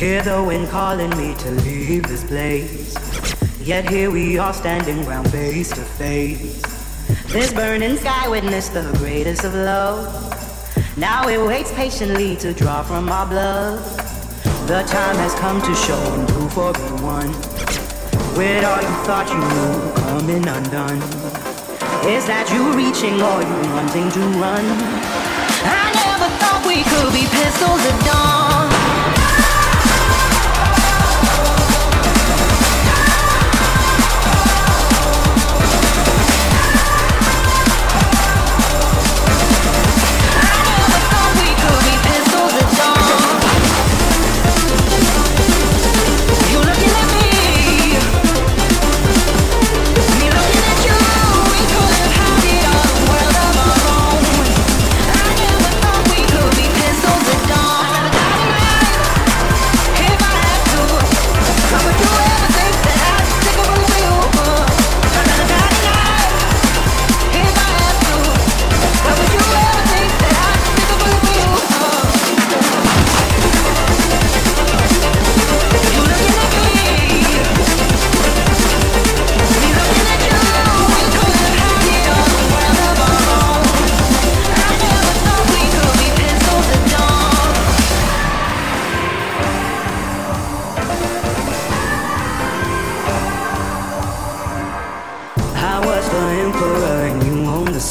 Hear the wind calling me to leave this place. Yet here we are standing ground face to face. This burning sky witnessed the greatest of love. Now it waits patiently to draw from our blood. The time has come to show and prove for everyone. With all you thought you knew coming undone. Is that you reaching or you wanting to run? I never thought we could be pistols at dawn.